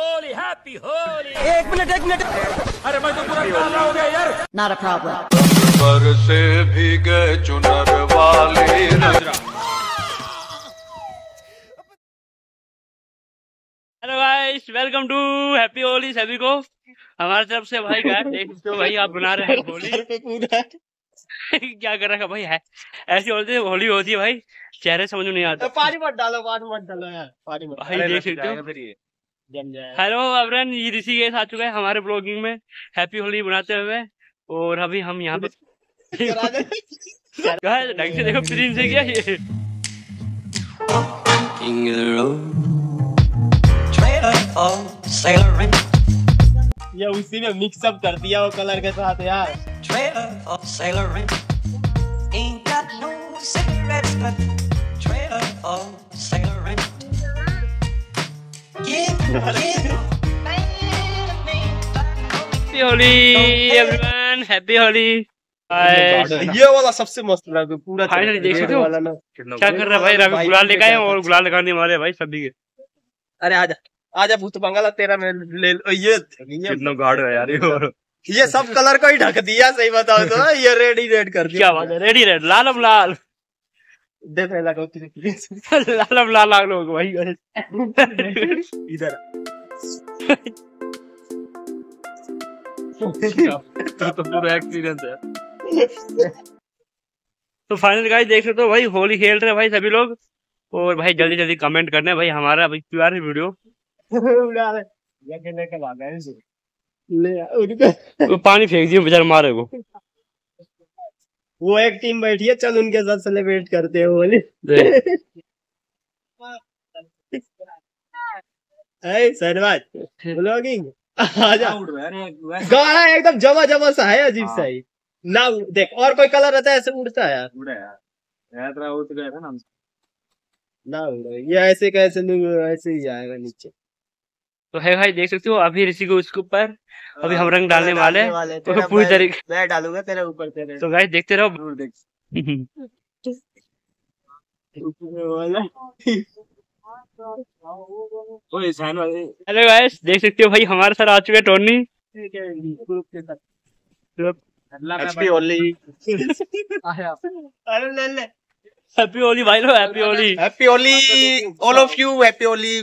Holi happy Holi एक minute एक minute. अरे मैं तो पूरा काला हो गया यार। Not a problem. पर से भीगे चुनर वाली hello guys welcome to happy Holi सभी को। हमारी तरफ़ से भाई गाइस देख सकते हो भाई आप बना रहे हैं होली। क्या कर रखा भाई? है। ऐसी होती है होली होती है भाई। चेहरे समझ में नहीं आता। पानी मत डालो पानी मत डालो यार। पानी मत भाई देख सकते हो। हेलो अबरन ये ऋषिकेश आ चुका है हमारे ब्लॉगिंग में। हैप्पी होली बनाते हुए और अभी हम यहाँ पे ढंग से देखो प्रिंस है क्या ये? King of the road, trailer for sailoring, ये उसी में मिक्सअप कर दिया वो कलर के साथ यार। Trailer for sailoring. Ain't got no cigarettes, but Holi everyone happy Holi ये वाला सबसे मस्त लगा पूरा Finally देख सकते हो? क्या कर रहा है भाई? रवि गुलाल लेके आए और गुलाल लगाने वाले भाई सभी के। अरे आजा आजा भूत बंगाला तेरा मैं ले लो ये कितना गाढ़ है यार ये ये सब कलर को ही ढक दिया सही बताओ तो ये रेड ही रेड कर दिया। क्या बात है? रेडी रेड लालम लाल। देखने लगा उतनी लालम लाल लाल लोग भाई इधर तो तो पूरा एक्सपीरियंस है। तो फाइनल गाइस देख सकते हो भाई होली खेल रहे भाई सभी लोग। और भाई जल्दी जल्दी कमेंट करना भाई हमारा भाई प्यार है वीडियो ले उनका पानी फेंक दियो बेचारा मारे को। वो एक टीम बैठी है चल उनके साथ सेलिब्रेट करते हैं है सरवाज ब्लॉगिंग गाना एकदम जमा जमा सा है। अजीब सा ही। ना देख और कोई कलर रहता है ऐसे उड़ता है यार। ना उड़े। ये ऐसे कैसे ऐसे ही आएगा नीचे। तो है भाई देख सकते हो अभी ऋषि को उसके ऊपर अभी हम रंग डालने वाले हैं। तो पूरी तरीके मैं डालूँगा तेरे ऊपर तेरे तो गाइस देखते रहो। ऊपर वाला। हेलो गाइस देख सकते हो भाई हमारे साथ आ चुके हैं टोनी हैप्पी होली अरे ले ले। हैप्पी होली भाई लो happy Holi happy Holi all of you happy Holi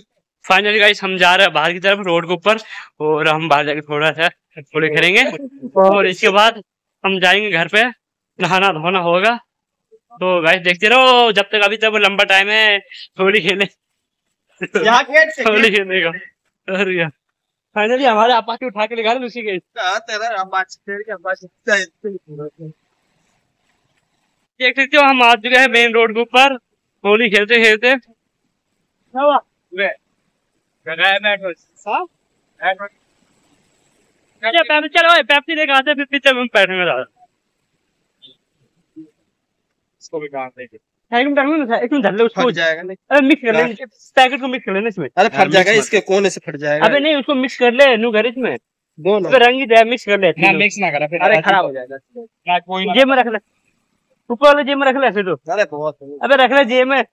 finally guys हम जा रहे हैं बाहर की तरफ़ रोड के ऊपर और हम बाहर जाके थोड़ा सा थोड़े करेंगे। और इसके बाद हम जाएँगे घर पे नहाना धोना होगा। तो गाइस देखते रहो जब तक अभी तक लंबा टाइम है होली खेलने यहाँ गेट से होली खेलने का। और क्या। फाइनली हमारे आपा के उठा के निकाले उसी के। हाँ, तेरी देख सकते हो हम आ चुके हैं मेन रोड के ऊपर होली खेलते खेलते चलो पेप्सी चलो पेप्सी लेके आते फिर पीछे हम बैठेंगे दादा एक मिनट एक मिनट, एक मिनट ले उसको। जाएगा नहीं। अरे मिक्स कर ले पैकेट को मिक्स कर लेना इसमें। अरे फट जाएगा इसके कोने से फट जाएगा। अबे नहीं उसको मिक्स कर ले नू घर इसमें। दोनों इसमें रंग ही दे मिक्स कर ले ना मिक्स ना करा फिर अरे खराब हो जाएगा। जेब में रख ले। ऊपर वाले जेब में रख ले ऐसे तो अरे बहुत अबे रख ले जेब में।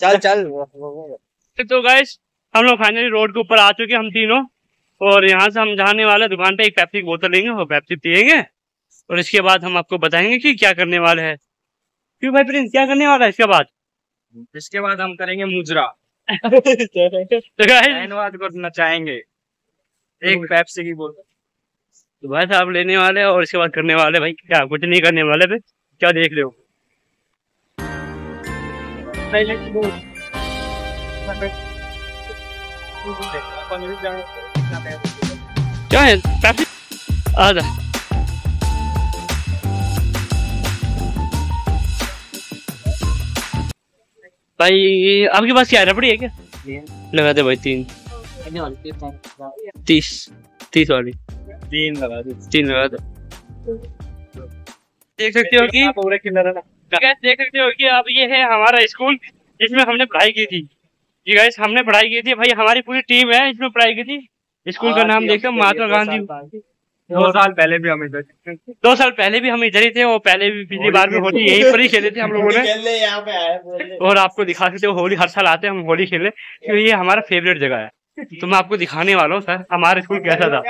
चल चल। तो गाइस हम लोग फाइनली रोड के ऊपर आ चुके हम तीनों। और यहाँ से हम जाने वाले दुकान पे एक पेप्सी बोतल लेंगे और पेप्सी पियेंगे और इसके बाद हम आपको बताएँगे कि क्या करने वाले हैं। क्यों भाई प्रिंस क्या करने वाला है इसके बाद? इसके बाद हम करेंगे मुजरा। तो धन्यवाद को नचाएँगे एक पेप्सी की बोतल। तो भाई साहब लेने वाले और इसके बाद करने वाले भाई क्या कुछ नहीं करने वाले पे क्या देख रहे लो क्या है पेप्सी आजा भाई आपके पास क्या रबड़ी है क्या? लगा दे भाई तीन। तीस। तीस वाली। तीन लगा दो। तीन लगा दो। देख सकते हो कि देख सकते हो कि अब ये है हमारा स्कूल जिसमें हमने पढ़ाई की थी। जी गाइस हमने पढ़ाई की थी भाई हमारी पूरी टीम है इसमें पढ़ाई की थी। स्कूल का नाम देखो महात्मा गांधी दो साल पहले भी हम इधर दो साल पहले भी हम इधर ही थे और पहले भी पिछली बार भी होली यहीं पर ही खेले थे हम लोगों ने। और आपको दिखा सकते हो होली हर साल आते हैं हम होली खेले क्योंकि ये हमारा फेवरेट जगह है। तो मैं आपको दिखाने वाला हूँ सर हमारा स्कूल कैसा था।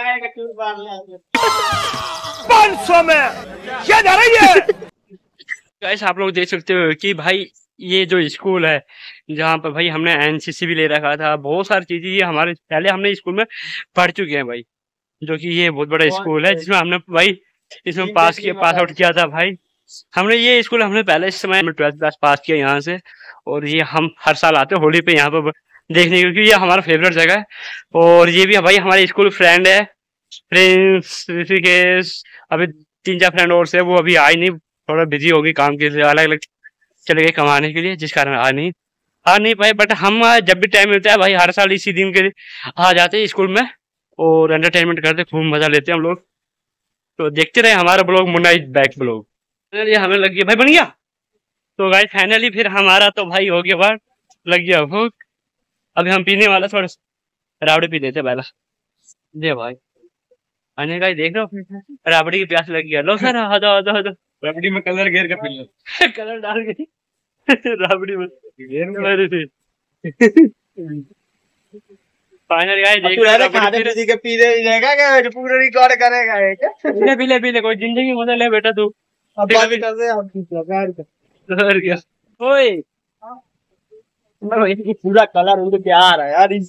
गाइस आप लोग देख सकते हो कि भाई ये जो स्कूल है जहाँ पर भाई हमने एनसीसी भी ले रखा था बहुत सारी चीज़ें ये हमारे पहले हमने स्कूल में पढ़ चुके हैं भाई जो कि ये बहुत बड़ा स्कूल है जिसमें हमने भाई इसमें पास किया पास आउट किया था भाई। हमने ये स्कूल हमने पहले इस समय ट्वेल्थ क्लास पास किया यहाँ से और ये हम हर साल आते हैं होली पे यहाँ पर देखने क्योंकि ये हमारा फेवरेट जगह है और ये भी भाई हमारे स्कूल फ्रेंड है प्रिंस ऋषिकेश अभी तीन चार फ्रेंड और से वो अभी आए नहीं थोड़ा बिज़ी होगी काम के लिए अलग अलग चले गए कमाने के लिए, जिस कारण आ नहीं आ नहीं पाए। बट हम जब भी टाइम मिलता है भाई, हर साल इसी दिन के आ जाते हैं स्कूल में और एंटरटेनमेंट करते खूब मज़ा लेते हैं हम लोग। तो देखते रहे हमारा blog Munna back blog finally हमें लग गया, भाई बन गया? तो भाई फाइनली फिर हमारा तो भाई हो गया बात लग गया भूख। अभी हम पीने वाला, थोड़ा रावड़ी पी देते पहला। दे भाई। अने का देख रहे हो राबड़ी की प्यास लग गया लो सर जाओ, आ जाओ। रबड़ी में कलर घेर के पी लो। कलर डाल के। राबड़ी में। घेर के। अरे थे फाइनल गाइस देख तू रहे हो खाने पीने। के पीने रहेगा क्या? पूरा रिकॉर्ड करेगा ये क्या? पीले पीले पीले कोई ज़िंदगी मज़ा ले बेटा तू। अब बात कैसे हम लगा और क्या? ओए। पूरा कलर उड़ के आ रहा है यार इस